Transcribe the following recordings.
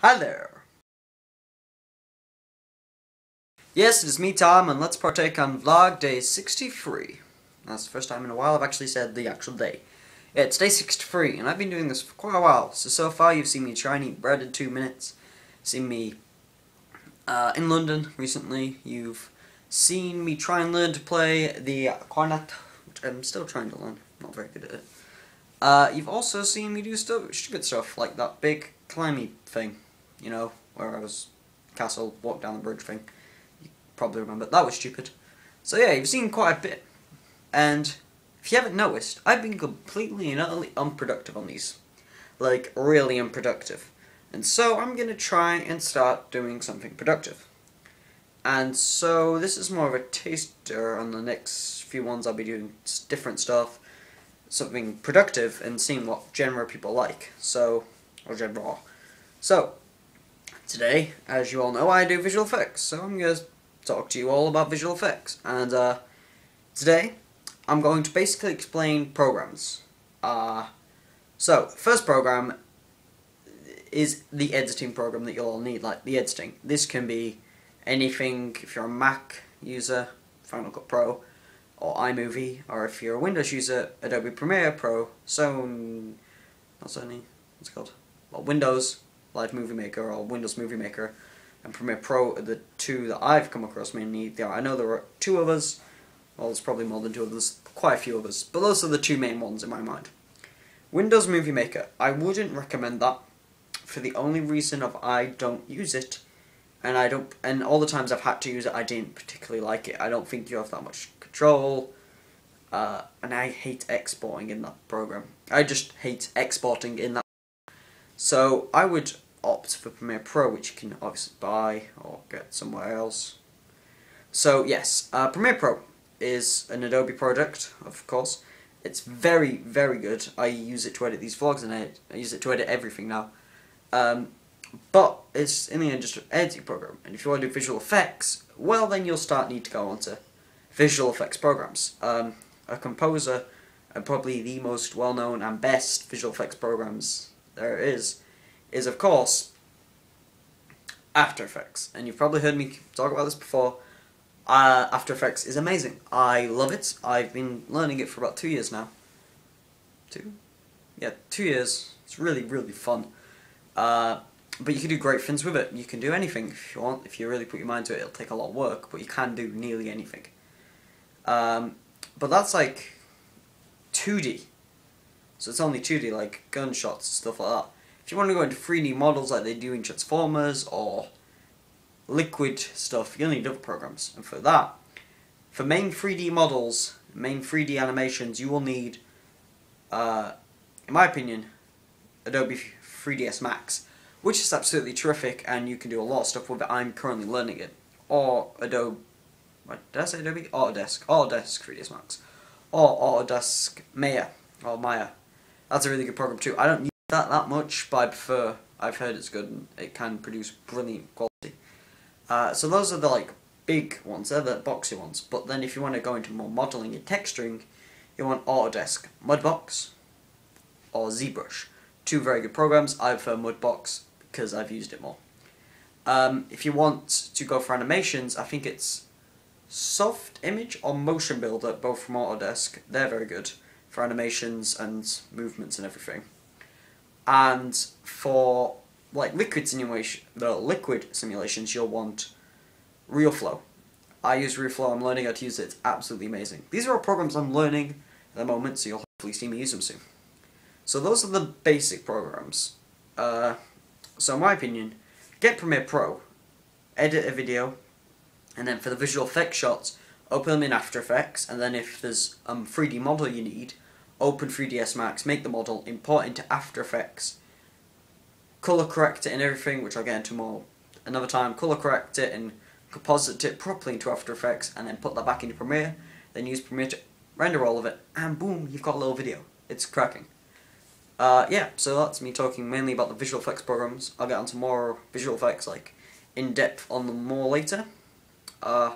Hi there! Yes, it is me, Tom, and let's partake on vlog day 63. That's the first time in a while I've actually said the actual day. It's day 63, and I've been doing this for quite a while. So, so far you've seen me try and eat bread in two minutes. Seen me uh, in London recently. You've seen me try and learn to play the cornet, which I'm still trying to learn. Not very good at it. Uh, you've also seen me do stuff, stupid stuff, like that big climby thing, you know, where I was castle, walk down the bridge thing. You probably remember. That was stupid. So yeah, you've seen quite a bit. And if you haven't noticed, I've been completely and utterly unproductive on these. Like, really unproductive. And so I'm going to try and start doing something productive. And so this is more of a taster on the next few ones I'll be doing different stuff something productive and seeing what genre people like. So, or genre. So, today, as you all know, I do visual effects. So I'm going to talk to you all about visual effects. And uh, today, I'm going to basically explain programs. Uh, so, first program is the editing program that you'll all need, like the editing. This can be anything, if you're a Mac user, Final Cut Pro, or iMovie, or if you're a Windows user, Adobe Premiere Pro, Sony, not Sony, what's it called? Well, Windows Live Movie Maker or Windows Movie Maker and Premiere Pro are the two that I've come across mainly. There, I know there are two of us. well there's probably more than two of us, quite a few of us, but those are the two main ones in my mind. Windows Movie Maker, I wouldn't recommend that for the only reason of I don't use it and I don't and all the times I've had to use it I didn't particularly like it. I don't think you have that much control. Uh, and I hate exporting in that program. I just hate exporting in that. So I would opt for Premiere Pro, which you can obviously buy or get somewhere else. So yes, uh, Premiere Pro is an Adobe product, of course. It's very, very good. I use it to edit these vlogs and I, I use it to edit everything now. Um, but it's in the end just an editing program. And if you want to do visual effects, well then you'll start need to go on to visual effects programs. Um, a composer, and probably the most well-known and best visual effects programs there is, is of course After Effects. And you've probably heard me talk about this before. Uh, After Effects is amazing. I love it. I've been learning it for about two years now. Two? Yeah, two years. It's really, really fun. Uh, but you can do great things with it. You can do anything if you want. If you really put your mind to it, it'll take a lot of work, but you can do nearly anything. Um, but that's like 2D. So it's only 2D, like gunshots and stuff like that. If you want to go into 3D models like they do in Transformers or liquid stuff, you'll need other programs. And for that, for main 3D models, main 3D animations, you will need, uh, in my opinion, Adobe 3ds Max, which is absolutely terrific and you can do a lot of stuff with it. I'm currently learning it. Or Adobe what, did I say Adobe? Autodesk. Autodesk 3ds Max. Or Autodesk Maya. Or Maya. That's a really good program too. I don't use that that much, but I prefer, I've heard it's good and it can produce brilliant quality. Uh, so those are the like big ones, they're the boxy ones. But then if you want to go into more modeling and texturing, you want Autodesk Mudbox or ZBrush. Two very good programs. I prefer Mudbox because I've used it more. Um, if you want to go for animations, I think it's Softimage or Motion Builder, both from Autodesk. They're very good for animations and movements and everything. And for like liquid simulation, the liquid simulations, you'll want RealFlow. I use RealFlow. I'm learning how to use it. It's absolutely amazing. These are all programs I'm learning at the moment, so you'll hopefully see me use them soon. So those are the basic programs. Uh, so in my opinion, get Premiere Pro, edit a video, and then for the visual effects shots, open them in After Effects, and then if there's a um, 3D model you need, open 3ds Max, make the model, import into After Effects, color correct it and everything, which I'll get into more another time, color correct it and composite it properly into After Effects, and then put that back into Premiere, then use Premiere to render all of it, and boom, you've got a little video. It's cracking. Uh, yeah, so that's me talking mainly about the visual effects programs. I'll get onto more visual effects, like, in depth on them more later. Uh,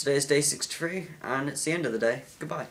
today is day 63, and it's the end of the day. Goodbye.